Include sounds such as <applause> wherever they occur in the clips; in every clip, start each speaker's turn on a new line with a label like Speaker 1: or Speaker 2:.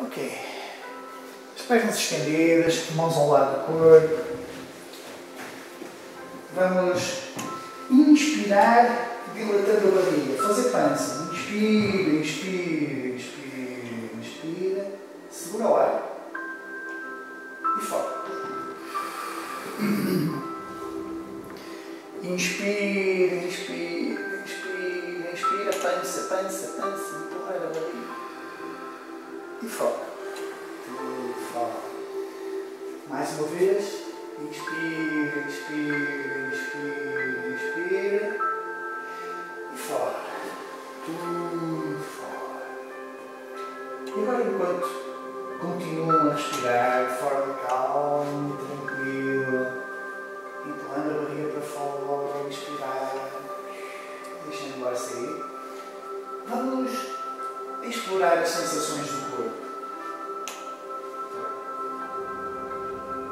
Speaker 1: Ok. As pernas estendidas, mãos ao lado do corpo. Vamos inspirar, dilatando a barriga. Fazer pança. Inspira, inspira, inspira, inspira. Segura o ar. E fora. Inspira, inspira, inspira, inspira. Pança, pança, pança. E fora. E fora. Mais uma vez. Inspira, inspira, inspira, inspira. E fora. Tudo fora. E agora, enquanto continuam a respirar de forma calma tranquila, empurrando a barriga para fora, inspirar, deixando o ar sair, vamos explorar as sensações do corpo.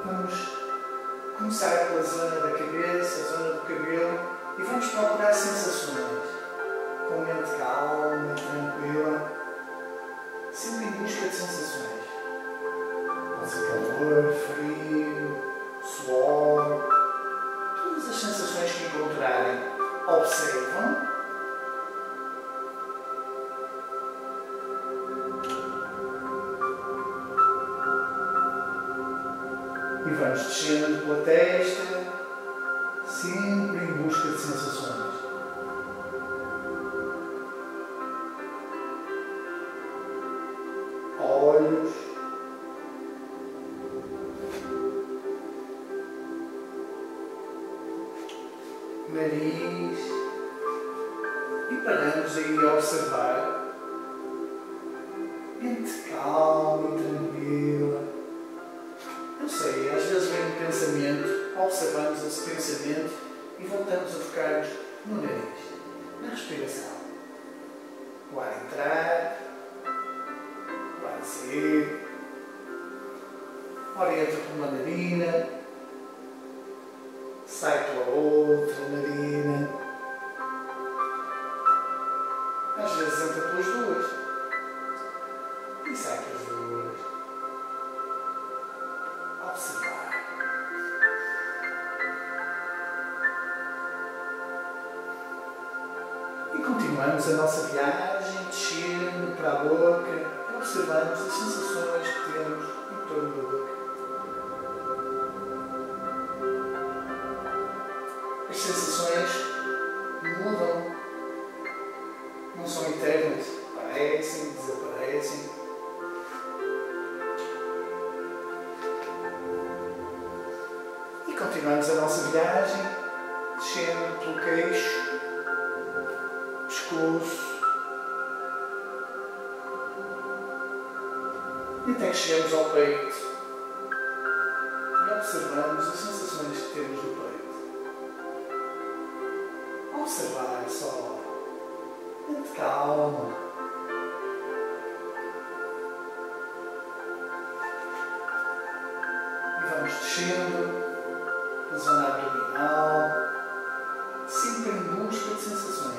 Speaker 1: Vamos começar pela zona da cabeça, a zona do cabelo e vamos procurar sensações com mente calma, tranquila, sempre em busca de sensações. Pode ser calor, frio, Olhos. Nariz. E paramos aí a observar. Mente calma e tranquila. Eu sei, às vezes vem um pensamento, observamos esse pensamento e voltamos a focar-nos no nariz, na respiração. O ar entrar, o ar sair, ora entra por uma narina, sai pela outra narina, às vezes entra pelas duas. E sai pelas duas. Observar. E continuamos a nossa viagem, descendo para a boca, observamos as sensações que temos em torno da boca. As sensações mudam, não são eternas, aparecem, desaparecem. E continuamos a nossa viagem, descendo pelo queixo, pescoço, e até que chegamos ao peito e observamos as sensações que temos no peito. Observar só, mente calma. E vamos descendo a zona abdominal, sempre em busca de sensações.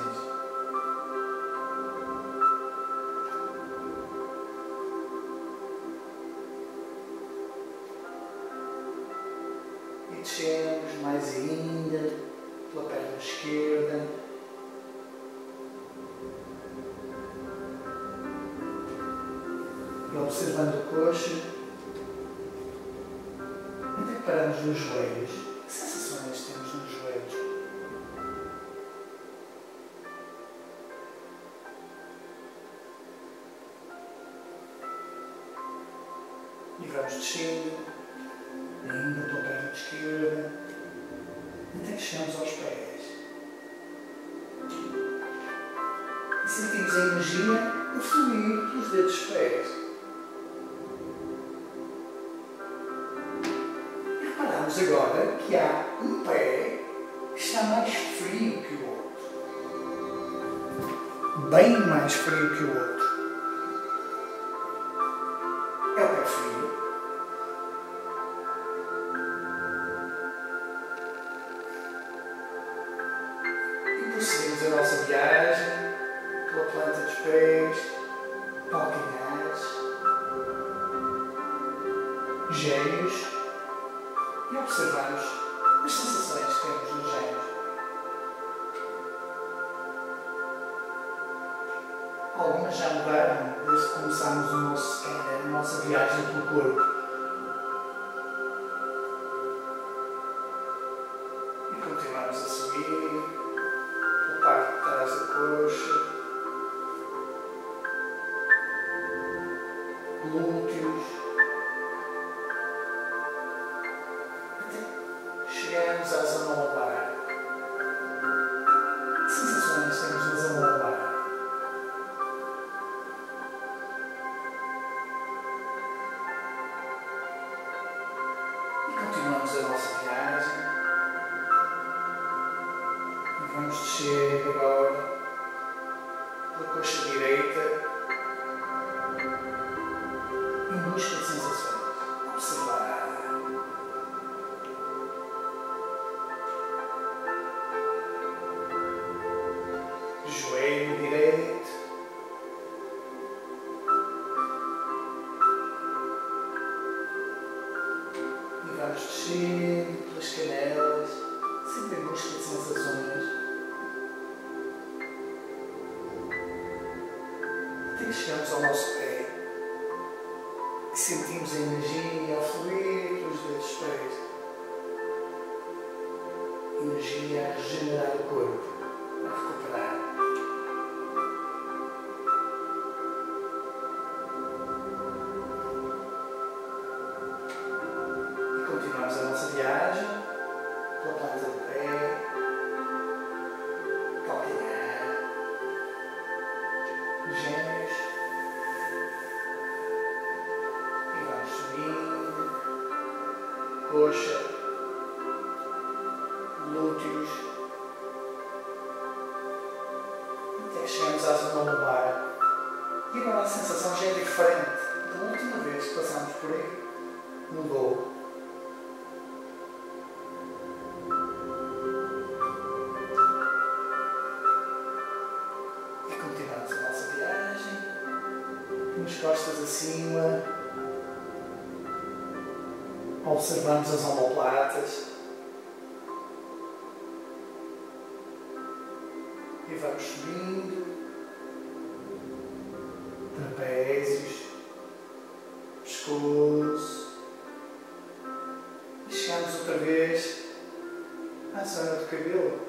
Speaker 1: E observando a coxa, até que paramos nos joelhos. Que sensações temos nos joelhos? E vamos descendo, ainda pela perna esquerda, até que chegamos aos pés. Sentimos a energia a fluir pelos dedos dos pés. que há um pé que está mais frio que o outro. Bem mais frio que o outro. É o pé frio. E prosseguimos a nossa viagem pela planta dos pés, calcanhares, gêmeos e observamos as sensações que temos nos gêmeos. Algumas já mudaram desde que começámos o nosso scanner, a nossa viagem pelo corpo. coxa, A nossa viagem. E vamos descer agora pela coxa direita intestino, pelas canelas, sempre em busca de sensações. Até que chegamos ao nosso pé e sentimos a energia chegamos à zona lombar. E agora a sensação já é diferente da última vez que passámos por aí. Mudou. E continuamos a nossa viagem, as costas acima observamos as omoplatas e vamos subindo, trapézios, pescoço e chegamos outra vez à zona do cabelo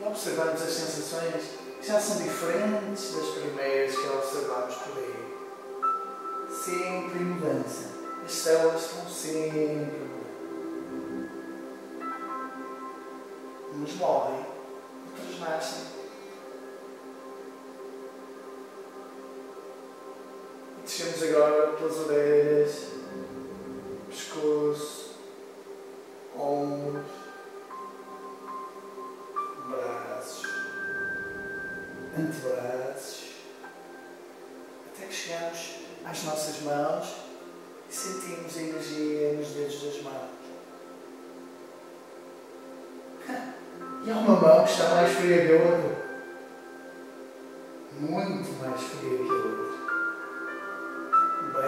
Speaker 1: e observamos as sensações que já são diferentes das primeiras que observamos por aí. Sempre mudança. As células estão sempre. Uns morrem, outros nascem. Descemos agora pelas orelhas, pescoço, ombros, braços, antebraços, até que chegamos às nossas mãos sentimos a energia nos dedos das mãos. <laughs> E há uma mão que está mais fria que a outra. Muito mais fria que a outra.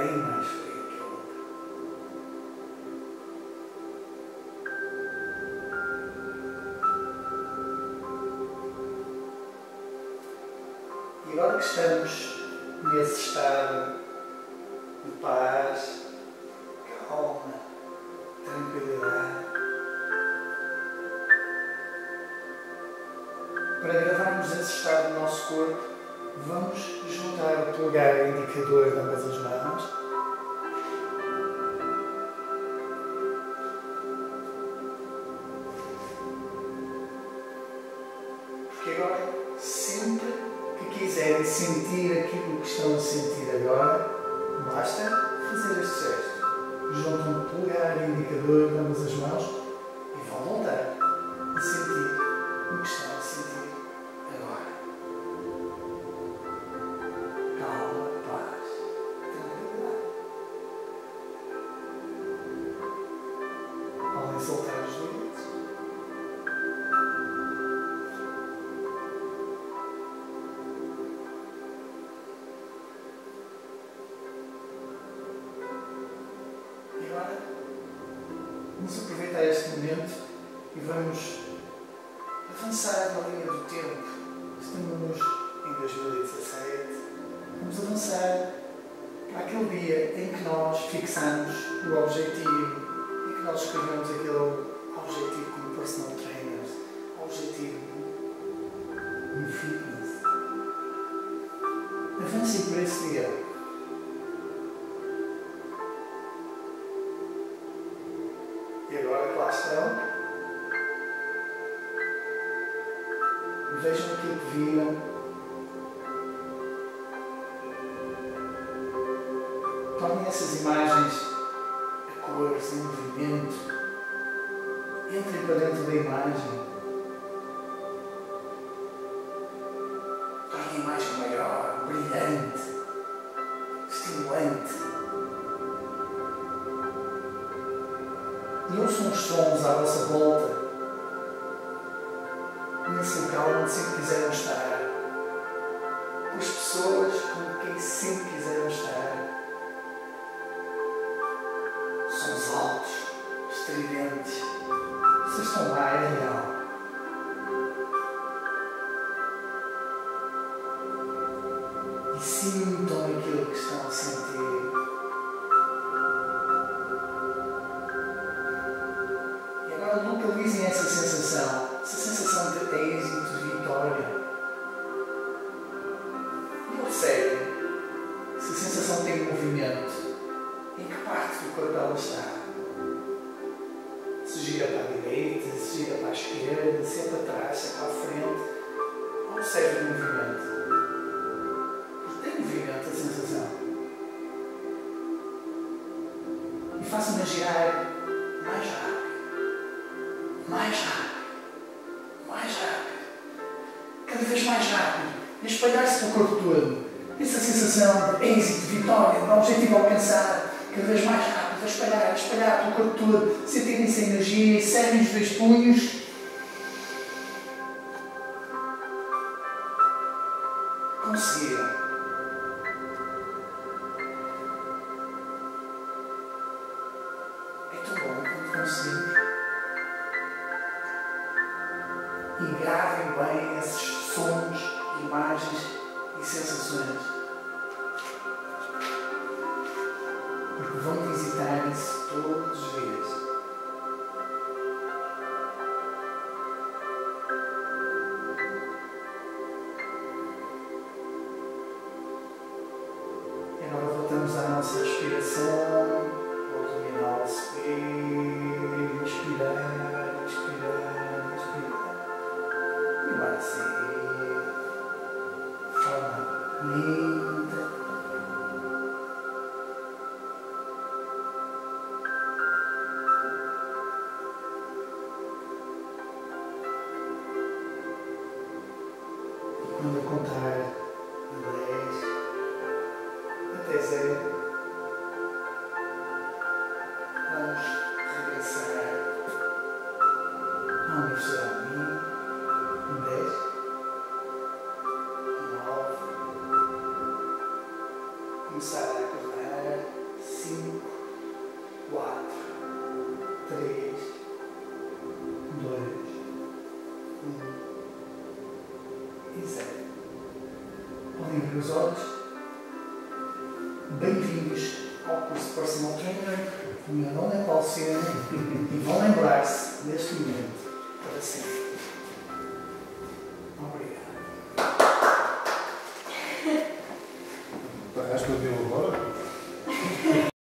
Speaker 1: Bem mais fria que a outra. E agora que estamos nesse estado de paz, calma, tranquilidade. Para gravarmos esse estado do nosso corpo, vamos juntar o polegar indicador de ambas as mãos. Porque agora, sempre que quiserem sentir aquilo que estão a sentir agora, basta fazer este gesto juntam o polegar e o indicador de ambas as mãos Soltar os dedos. Vamos aproveitar este momento e vamos avançar na linha do tempo. Estamos em 2017. Vamos avançar para aquele dia em que nós fixamos o objetivo e nós escrevemos aquele objetivo como personal trainers, objetivo no fitness. Avancem por esse dia. E agora que lá estão, vejam aquilo que viram. Tornem essas imagens em movimento. Entrem para dentro da imagem. Tornem a imagem maior, brilhante, estimulante. E ouçam os sons à vossa volta, nesse local onde sempre quiseram estar, as pessoas com quem sempre quiseram estar. Estridentes, vocês estão lá, é real. E sintam aquilo que estão a sentir. E agora localizem essa sensação Mais rápido. Mais rápido. Mais rápido. Cada vez mais rápido. E espalhar-se pelo corpo todo. Essa sensação de êxito, de vitória, de objetivo alcançado. Cada vez mais rápido. A espalhar, a espalhar pelo corpo todo. Sentirem essa energia serem os dois punhos. Conseguimos. E gravem bem esses sons, imagens e sensações. Porque vão visitar isso todos os dias. Agora voltamos à nossa respiração. Abdominal subir, inspirar, inspirar, inspirar. E sim, forma linda. Abrir os olhos. Bem-vindos ao curso Personal Trainer. O meu nome é Paulo Sena e vão lembrar-se deste momento para sempre.